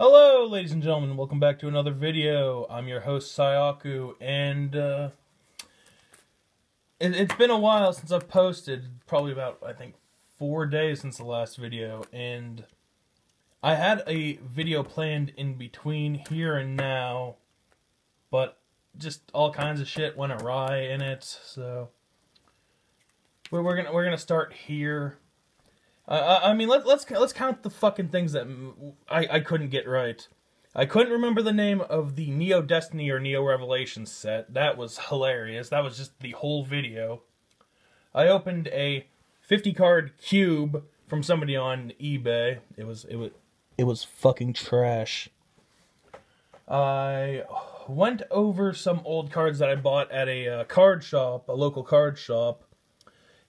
Hello, ladies and gentlemen. Welcome back to another video. I'm your host, Syaku, and uh, it, it's been a while since I've posted. Probably about, I think, four days since the last video, and I had a video planned in between here and now, but just all kinds of shit went awry in it, so we're gonna we're gonna start here. Uh, I mean, let, let's let's count the fucking things that I, I couldn't get right. I couldn't remember the name of the Neo Destiny or Neo Revelation set. That was hilarious. That was just the whole video. I opened a 50 card cube from somebody on eBay. It was it was it was fucking trash. I went over some old cards that I bought at a uh, card shop, a local card shop,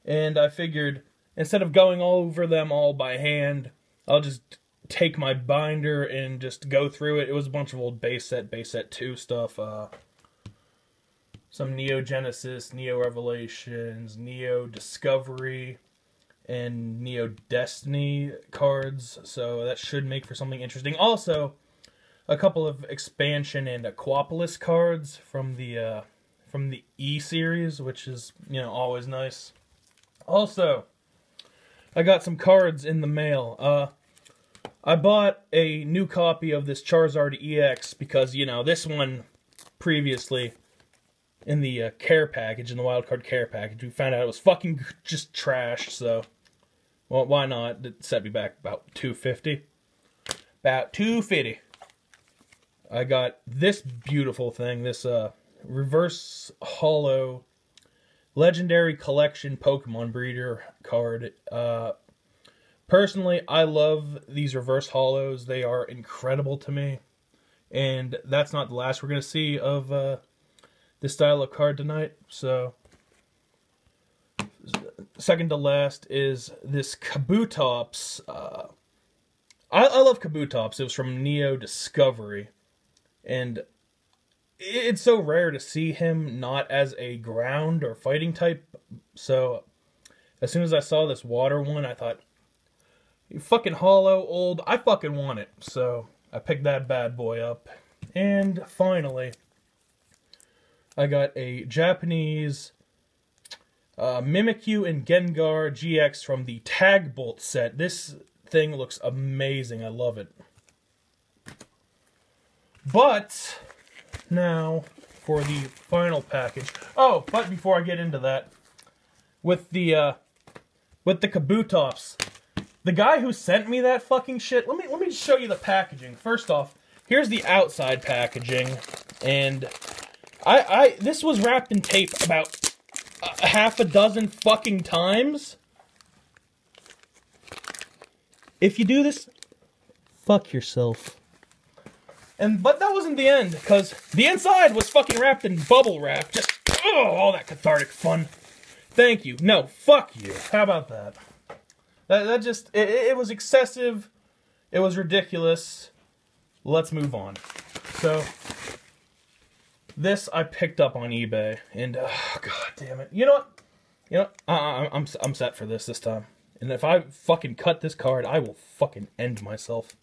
and I figured instead of going over them all by hand, I'll just take my binder and just go through it. It was a bunch of old base set, base set 2 stuff. Uh, some Neo Genesis, Neo Revelations, Neo Discovery, and Neo Destiny cards. So that should make for something interesting. Also, a couple of Expedition and Aquapolis cards from the uh, from the E series, which is you know always nice. Also, I got some cards in the mail. Uh, I bought a new copy of this Charizard EX because, you know, this one previously in the uh, care package, in the wildcard care package, we found out it was fucking just trash, so, well, why not? It set me back about 250 About 250 I got this beautiful thing, this uh, reverse holo Legendary Collection Pokemon Breeder card. Uh, personally, I love these reverse holos. They are incredible to me. And that's not the last we're going to see of uh, this style of card tonight. So, second to last is this Kabutops. Uh, I, I love Kabutops. It was from Neo Discovery. And it's so rare to see him not as a ground or fighting type. So as soon as I saw this water one, I thought, you fucking holo old, I fucking want it. So I picked that bad boy up. And finally, I got a Japanese uh, Mimikyu and Gengar GX from the Tag Bolt set. This thing looks amazing. I love it. But now for the final package. Oh, but before I get into that, with the uh, with the Kabutops, the guy who sent me that fucking shit. Let me let me show you the packaging. First off, here's the outside packaging, and I I this was wrapped in tape about a half a dozen fucking times. If you do this, fuck yourself. And but that wasn't the end, because the inside was fucking wrapped in bubble wrap. Just oh, all that cathartic fun. Thank you. No, fuck you. How about that? That that just it, it was excessive. It was ridiculous. Let's move on. So this I picked up on eBay, and oh, god damn it. You know what? You know, I, I'm I'm set for this this time. And if I fucking cut this card, I will fucking end myself.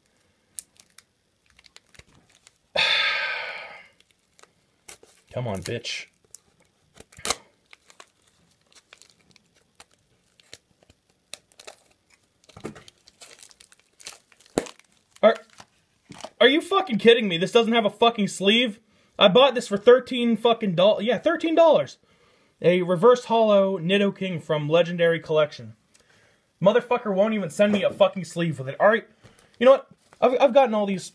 Come on, bitch. Are, are you fucking kidding me? This doesn't have a fucking sleeve? I bought this for 13 fucking dollars. Yeah, $13. A reverse holo Nidoking from Legendary Collection. Motherfucker won't even send me a fucking sleeve with it. Alright, you know what? I've, I've gotten all these...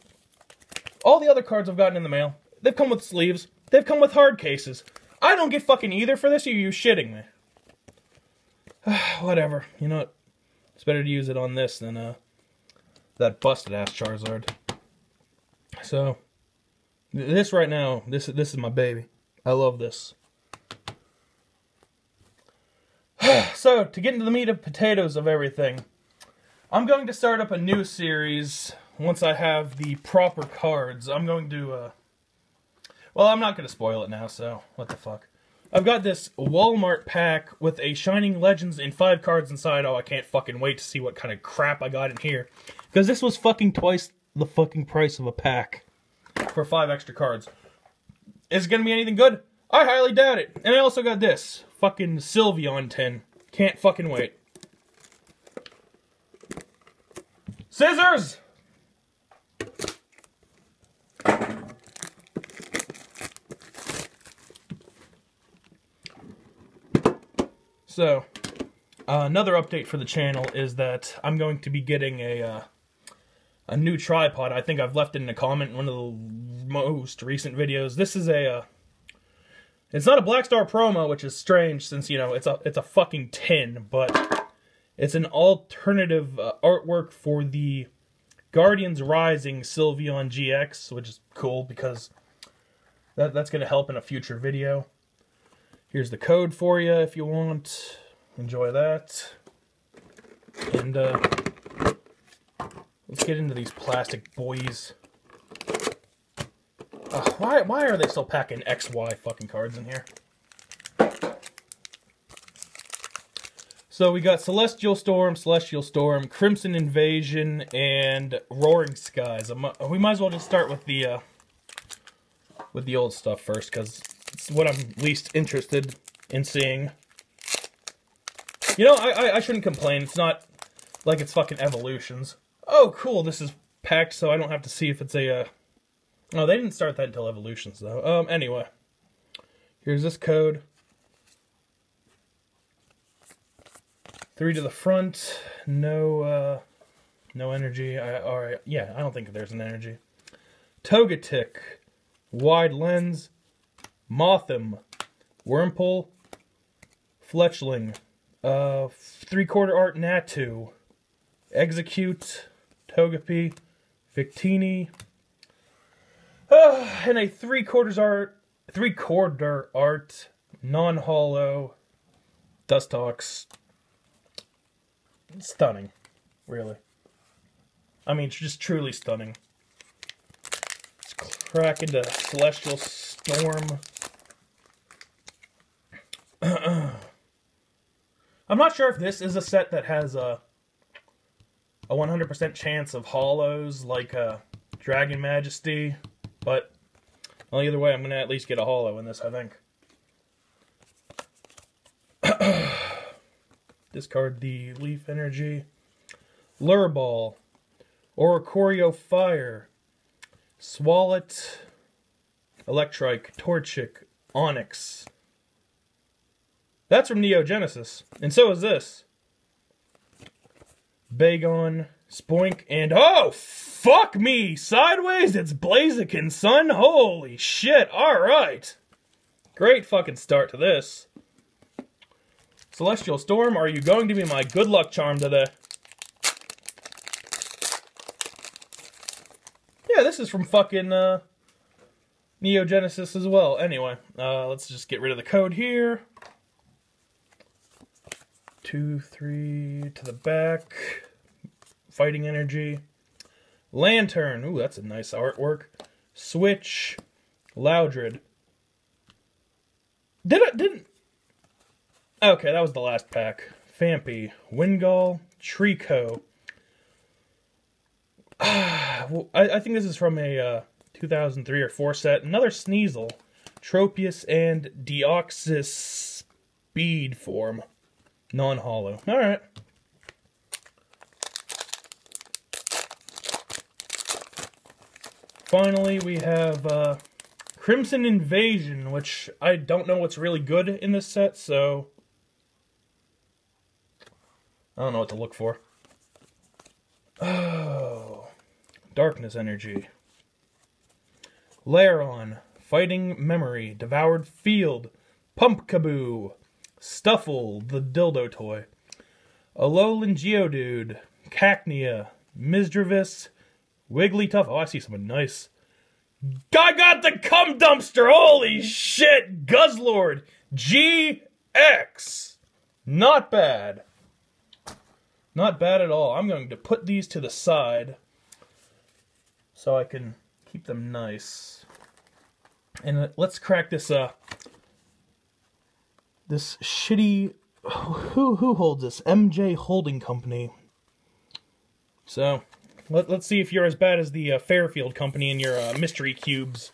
All the other cards I've gotten in the mail, they've come with sleeves. They've come with hard cases. I don't get fucking either for this, are you shitting me? Whatever. You know what? It's better to use it on this than uh, that busted ass Charizard. So, this right now, this this is my baby. I love this. so, to get into the meat of potatoes of everything, I'm going to start up a new series once I have the proper cards. I'm going to uh, well, I'm not going to spoil it now, so what the fuck. I've got this Walmart pack with a Shining Legends and five cards inside. Oh, I can't fucking wait to see what kind of crap I got in here. Because this was fucking twice the fucking price of a pack for five extra cards. Is it gonna be anything good? I highly doubt it. And I also got this. Fucking Sylveon tin. Can't fucking wait. Scissors! So, uh, another update for the channel is that I'm going to be getting a uh, a new tripod. I think I've left it in a comment in one of the most recent videos. This is a uh, it's not a Blackstar promo, which is strange since you know it's a it's a fucking tin, but it's an alternative uh, artwork for the Guardians Rising Sylveon GX, which is cool because that that's gonna help in a future video. Here's the code for you if you want. Enjoy that. And uh, let's get into these plastic boys. Uh, why, why are they still packing XY fucking cards in here? So we got Celestial Storm, Celestial Storm, Crimson Invasion, and Roaring Skies. we might as well just start with the uh, with the old stuff first, because what I'm least interested in seeing. You know, I, I, I shouldn't complain. It's not like it's fucking evolutions. Oh, cool. This is packed, so I don't have to see if it's a. Uh... Oh, they didn't start that until evolutions, though. Um. Anyway, here's this code. Three to the front. No. uh No energy. I, all right. Yeah, I don't think there's an energy. Togetic. Wide lens. Mothim. Wurmple. Fletchling. Uh, three quarter art Natu, Exeggcute, Togepi, Victini, uh, and a three quarters art, three quarter art, non holo, Dustox. Stunning, really. I mean, just truly stunning. Let's crack into Celestial Storm. I'm not sure if this is a set that has a a 100% chance of holos like uh, Dragon Majesty, but well, either way, I'm going to at least get a holo in this, I think. Discard the Leaf Energy. Lure Ball. Oricorio Fire. Swalot. Electrike. Torchic. Onix. That's from Neo Genesis. And so is this. Bagon, Spoink, and oh, fuck me! Sideways, it's Blaziken, son! Holy shit, alright! Great fucking start to this. Celestial Storm, are you going to be my good luck charm today? Yeah, this is from fucking, uh, Neo Genesis as well. Anyway, uh, let's just get rid of the code here two, three to the back. Fighting energy. Lanturn. Ooh, that's a nice artwork. Switch. Loudred. Did it? Didn't. Okay, that was the last pack. Phanpy. Wingull. Treecko. well, I, I, think this is from a uh, 2003 or 4 set. Another Sneasel. Tropius and Deoxys speed form. Non-holo. All right. Finally, we have uh, Crimson Invasion, which I don't know what's really good in this set, so I don't know what to look for. Oh, Darkness Energy. Lairon, Fighting Memory, Devoured Field, Pumpkaboo, Stufful, the dildo toy. Alolan Geodude, Cacnea, Misdreavus, Wigglytuff. Oh, I see something nice. I got the cum dumpster! Holy shit! Guzzlord GX! Not bad. Not bad at all. I'm going to put these to the side so I can keep them nice. And let's crack this uh, this shitty who who holds this MJ Holding Company. So Let, us see if you're as bad as the uh, Fairfield company and your uh, mystery cubes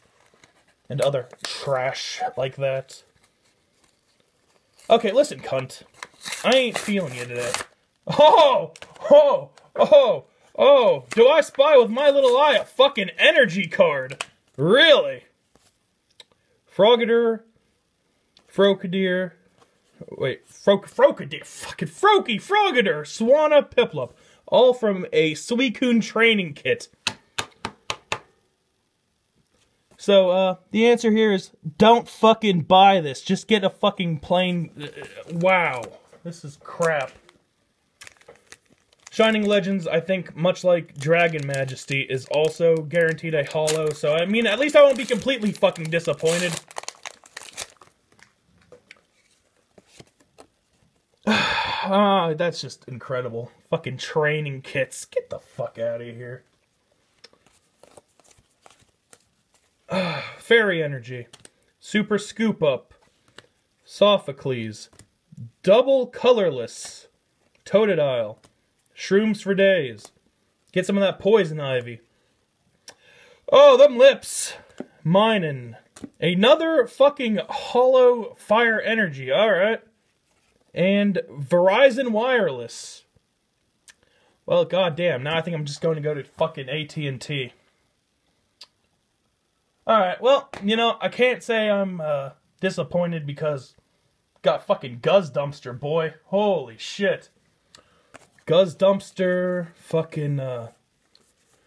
and other trash like that. Okay, listen, cunt. I ain't feeling you today. Oh! Oh! Oh! Oh! Do I spy with my little eye a fucking energy card? Really? Frogadier, Frogadier, wait, Fro Frogadier, fucking Froakie, Frogadier, Swanna, Piplup, all from a Suicune training kit. So, uh, the answer here is don't fucking buy this. Just get a fucking plain. Uh, wow. This is crap. Shining Legends, I think, much like Dragon Majesty, is also guaranteed a holo, so I mean, at least I won't be completely fucking disappointed. Ah, that's just incredible. Fucking training kits. Get the fuck out of here. Fairy Energy. Super Scoop Up. Sophocles. Double Colorless. Totodile. Shrooms for days. Get some of that poison ivy. Oh, them lips. Mining. Another fucking holo fire energy. Alright. And Verizon Wireless. Well, goddamn. Now I think I'm just going to go to fucking AT&T. Alright, well, you know, I can't say I'm uh, disappointed because got fucking Guzz Dumpster, boy. Holy shit. Guzz Dumpster, fucking, uh...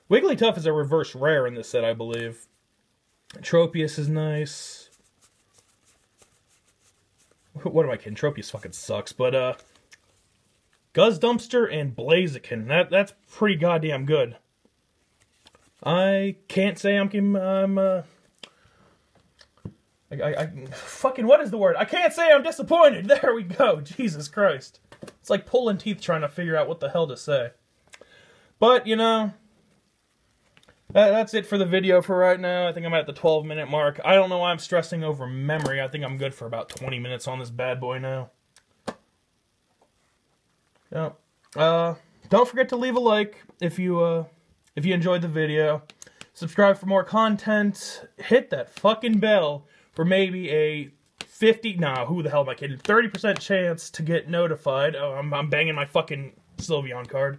Wigglytuff is a reverse rare in this set, I believe. Tropius is nice. What am I kidding? Tropius fucking sucks, but, uh... Guz Dumpster and Blaziken. That, that's pretty goddamn good. I can't say I'm, I'm, uh... I, I, I, fucking, what is the word? I can't say I'm disappointed. There we go. Jesus Christ. It's like pulling teeth trying to figure out what the hell to say. But, you know, that's it for the video for right now. I think I'm at the 12 minute mark. I don't know why I'm stressing over memory. I think I'm good for about 20 minutes on this bad boy now. Yeah. Uh, don't forget to leave a like if you, uh, if you enjoyed the video. Subscribe for more content. Hit that fucking bell for maybe a 50, nah, who the hell am I kidding? 30% chance to get notified. Oh, I'm, I'm banging my fucking Sylveon card.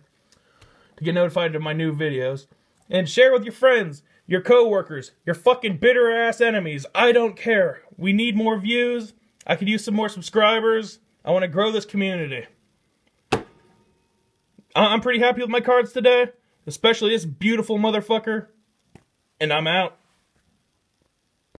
To get notified of my new videos. And share with your friends, your coworkers, your fucking bitter ass enemies. I don't care. We need more views. I could use some more subscribers. I want to grow this community. I'm pretty happy with my cards today. Especially this beautiful motherfucker. And I'm out.